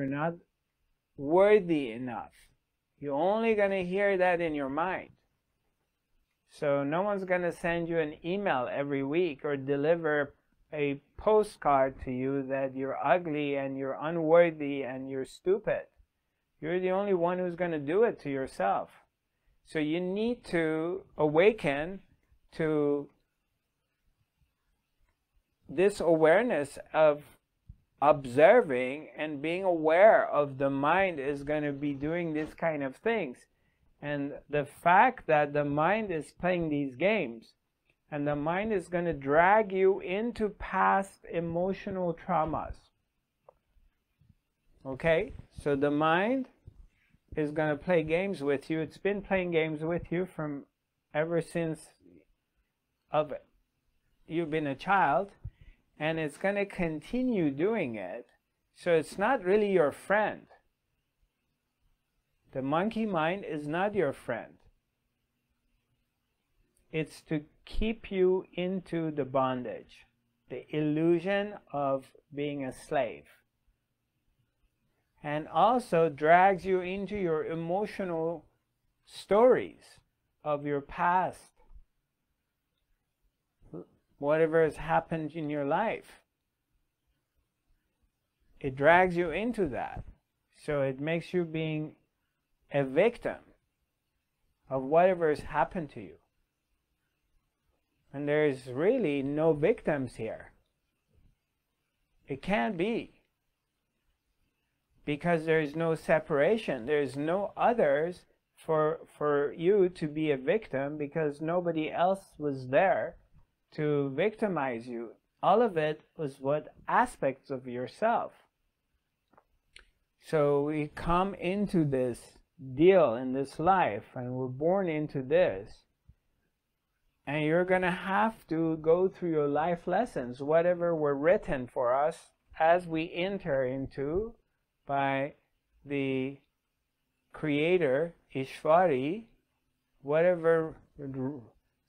you're not worthy enough. You're only going to hear that in your mind. So no one's going to send you an email every week or deliver a postcard to you that you're ugly and you're unworthy and you're stupid. You're the only one who's going to do it to yourself. So you need to awaken to this awareness of observing and being aware of the mind is going to be doing this kind of things. And the fact that the mind is playing these games and the mind is going to drag you into past emotional traumas. Okay? So the mind is going to play games with you. It's been playing games with you from ever since of you've been a child and it's going to continue doing it. So it's not really your friend. The monkey mind is not your friend. It's to keep you into the bondage, the illusion of being a slave. And also drags you into your emotional stories of your past whatever has happened in your life. It drags you into that. So it makes you being a victim of whatever has happened to you. And there's really no victims here. It can't be. Because there's no separation. There's no others for, for you to be a victim because nobody else was there to victimize you. All of it was what aspects of yourself. So we come into this deal in this life and we're born into this. And you're going to have to go through your life lessons, whatever were written for us as we enter into by the Creator, Ishvari, whatever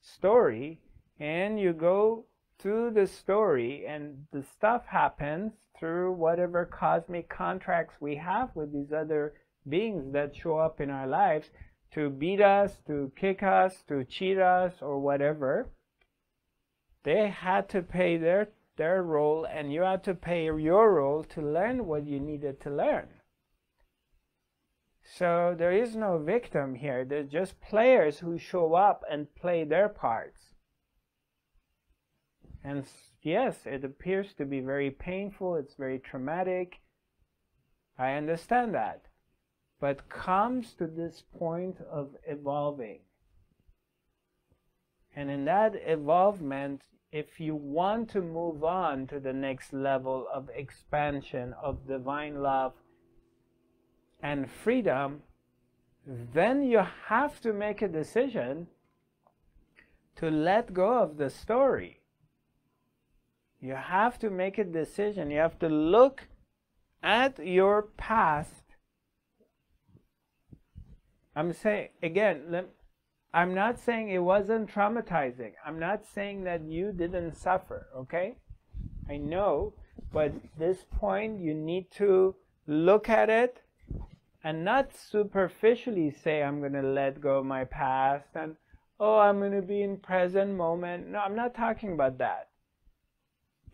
story and you go through the story and the stuff happens through whatever cosmic contracts we have with these other beings that show up in our lives to beat us, to kick us, to cheat us, or whatever. They had to pay their, their role, and you had to pay your role to learn what you needed to learn. So there is no victim here. There's just players who show up and play their parts. And yes, it appears to be very painful, it's very traumatic. I understand that. But comes to this point of evolving. And in that evolvement, if you want to move on to the next level of expansion of divine love and freedom, then you have to make a decision to let go of the story you have to make a decision. You have to look at your past. I'm saying, again, let, I'm not saying it wasn't traumatizing. I'm not saying that you didn't suffer, okay? I know, but this point you need to look at it and not superficially say, I'm going to let go of my past and, oh, I'm going to be in present moment. No, I'm not talking about that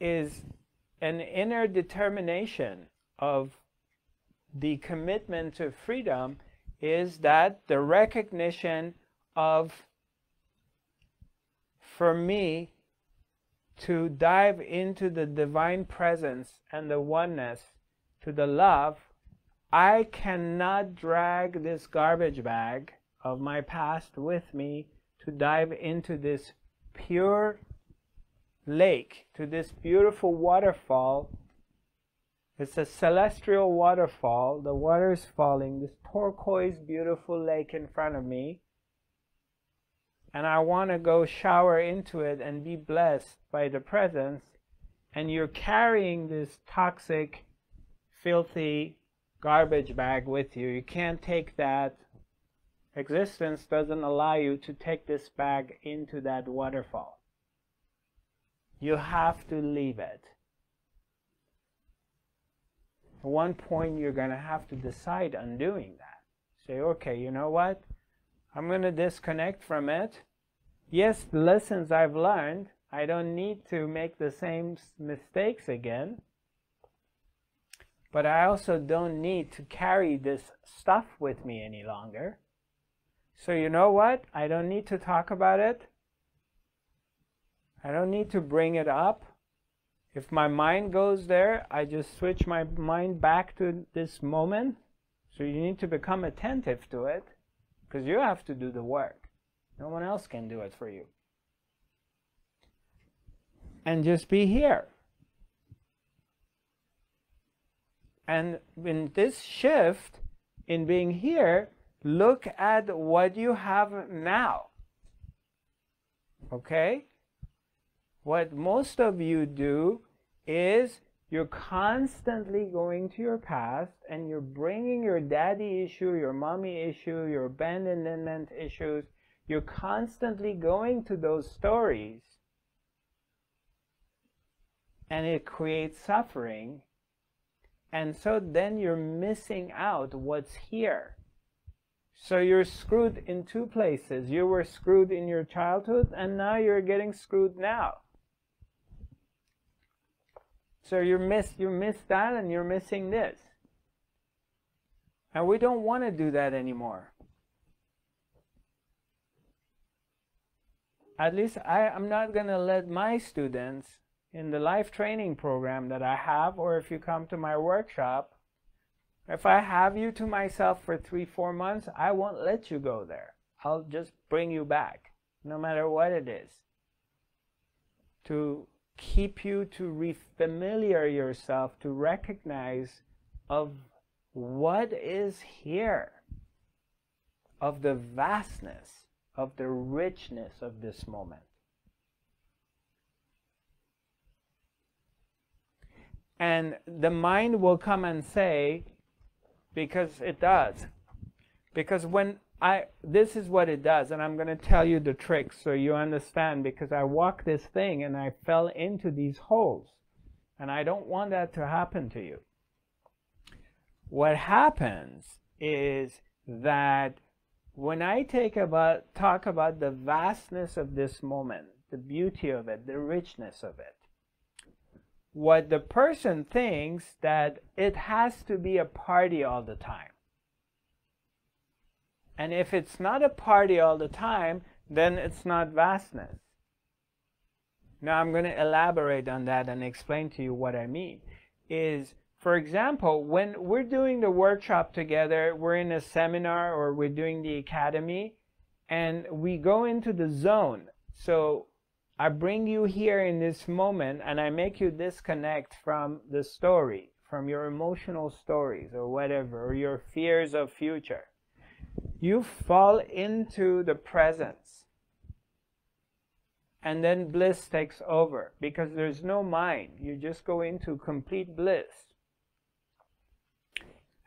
is an inner determination of the commitment to freedom is that the recognition of for me to dive into the divine presence and the oneness to the love I cannot drag this garbage bag of my past with me to dive into this pure lake to this beautiful waterfall. It's a celestial waterfall. The water is falling. This turquoise, beautiful lake in front of me. And I want to go shower into it and be blessed by the presence. And you're carrying this toxic, filthy garbage bag with you. You can't take that. Existence doesn't allow you to take this bag into that waterfall. You have to leave it. At one point, you're going to have to decide on doing that. Say, okay, you know what? I'm going to disconnect from it. Yes, the lessons I've learned, I don't need to make the same mistakes again. But I also don't need to carry this stuff with me any longer. So you know what? I don't need to talk about it. I don't need to bring it up. If my mind goes there, I just switch my mind back to this moment. So you need to become attentive to it because you have to do the work. No one else can do it for you. And just be here. And in this shift, in being here, look at what you have now. Okay? What most of you do is you're constantly going to your past and you're bringing your daddy issue, your mommy issue, your abandonment issues. You're constantly going to those stories and it creates suffering. And so then you're missing out what's here. So you're screwed in two places. You were screwed in your childhood, and now you're getting screwed now. So you miss you miss that, and you're missing this. And we don't want to do that anymore. At least I, I'm not going to let my students in the life training program that I have, or if you come to my workshop, if I have you to myself for three, four months, I won't let you go there. I'll just bring you back, no matter what it is, to keep you to refamiliar yourself, to recognize of what is here, of the vastness, of the richness of this moment. And the mind will come and say, because it does. Because when I, this is what it does, and I'm going to tell you the trick so you understand because I walked this thing and I fell into these holes. And I don't want that to happen to you. What happens is that when I take about, talk about the vastness of this moment, the beauty of it, the richness of it, what the person thinks that it has to be a party all the time. And if it's not a party all the time, then it's not vastness. Now I'm going to elaborate on that and explain to you what I mean. Is, for example, when we're doing the workshop together, we're in a seminar or we're doing the academy, and we go into the zone. So I bring you here in this moment and I make you disconnect from the story, from your emotional stories or whatever, or your fears of future. You fall into the presence. And then bliss takes over because there's no mind. You just go into complete bliss.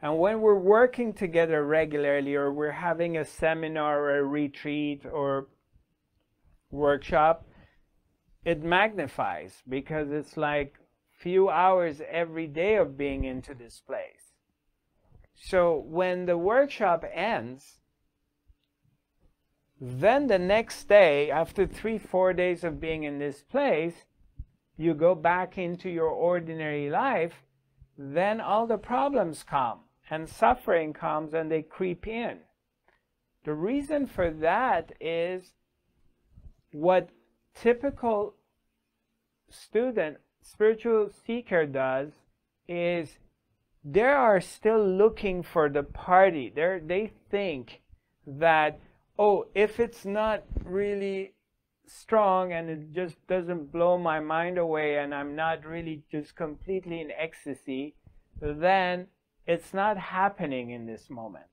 And when we're working together regularly, or we're having a seminar or a retreat or workshop, it magnifies because it's like few hours every day of being into this place. So when the workshop ends, then the next day, after three, four days of being in this place, you go back into your ordinary life, then all the problems come and suffering comes and they creep in. The reason for that is what typical student, spiritual seeker does is they are still looking for the party. they they think that, oh, if it's not really strong and it just doesn't blow my mind away and I'm not really just completely in ecstasy, then it's not happening in this moment.